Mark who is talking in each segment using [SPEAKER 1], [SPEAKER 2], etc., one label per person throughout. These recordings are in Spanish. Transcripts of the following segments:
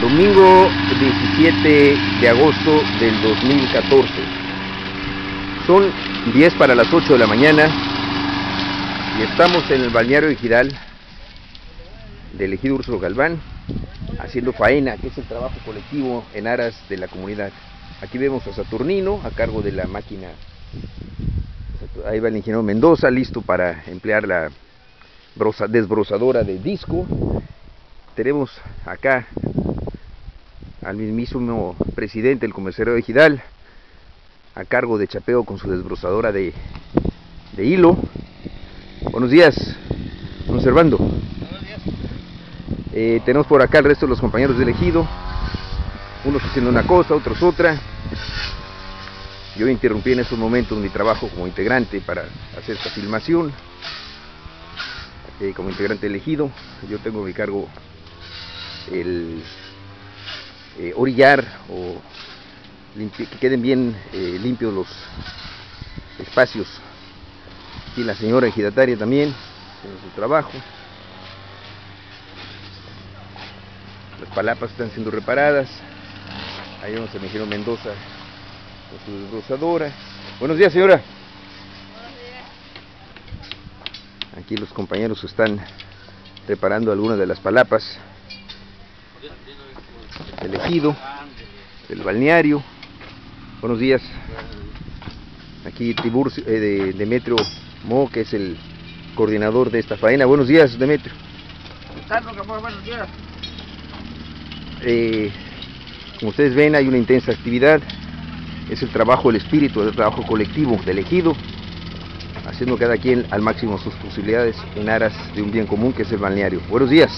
[SPEAKER 1] Domingo 17 de agosto del 2014. Son 10 para las 8 de la mañana y estamos en el balneario Ejidal del ejido Úrsulo Galván haciendo faena, que es el trabajo colectivo en aras de la comunidad. Aquí vemos a Saturnino a cargo de la máquina. Ahí va el ingeniero Mendoza listo para emplear la desbrozadora de disco. Tenemos acá al mismísimo presidente del comerciario de Gidal a cargo de chapeo con su desbrozadora de, de hilo. Buenos días, conservando. Buenos días. Eh, tenemos por acá el resto de los compañeros del ejido, unos haciendo una cosa, otros otra. Yo interrumpí en estos momentos mi trabajo como integrante para hacer esta filmación, eh, como integrante elegido. Yo tengo a mi cargo el eh, orillar o que queden bien eh, limpios los espacios. y la señora ejidataria también, en su trabajo. Las palapas están siendo reparadas. Ahí vemos a Mejero Mendoza con su desbrozadora. Buenos días, señora. Aquí los compañeros están reparando algunas de las palapas elegido del balneario. Buenos días. Aquí Tiburcio, eh, de Demetrio Mo, que es el coordinador de esta faena. Buenos días, Demetrio. Buenos días. Eh, como ustedes ven, hay una intensa actividad. Es el trabajo, el espíritu, el trabajo colectivo del ejido, haciendo cada quien al máximo sus posibilidades en aras de un bien común que es el balneario. Buenos días.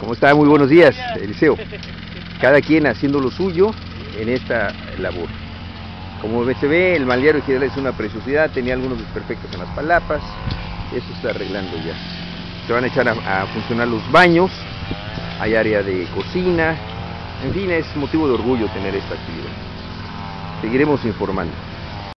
[SPEAKER 1] ¿Cómo está? Muy buenos días, Eliseo. Cada quien haciendo lo suyo en esta labor. Como se ve, el balneario general es una preciosidad, tenía algunos desperfectos en las palapas, eso está arreglando ya. Se van a echar a funcionar los baños, hay área de cocina, en fin, es motivo de orgullo tener esta actividad. Seguiremos informando.